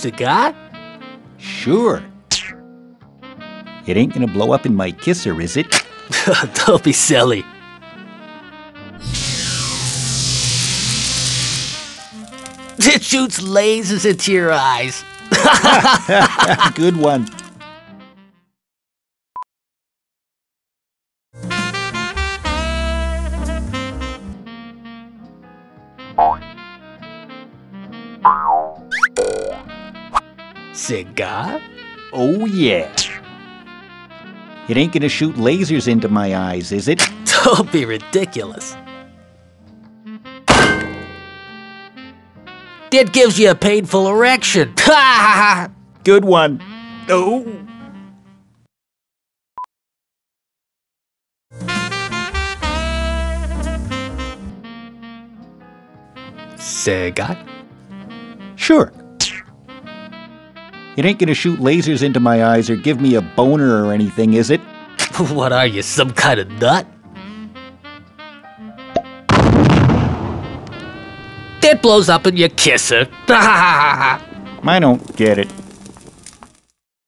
Cigar? Sure. It ain't gonna blow up in my kisser, is it? Don't be silly. It shoots lasers into your eyes. Good one. Cigar? Oh, yeah. It ain't gonna shoot lasers into my eyes, is it? Don't be ridiculous. It gives you a painful erection. Good one. Oh. Cigar? Sure. It ain't gonna shoot lasers into my eyes or give me a boner or anything, is it? What are you, some kind of nut? It blows up in your kisser. I don't get it.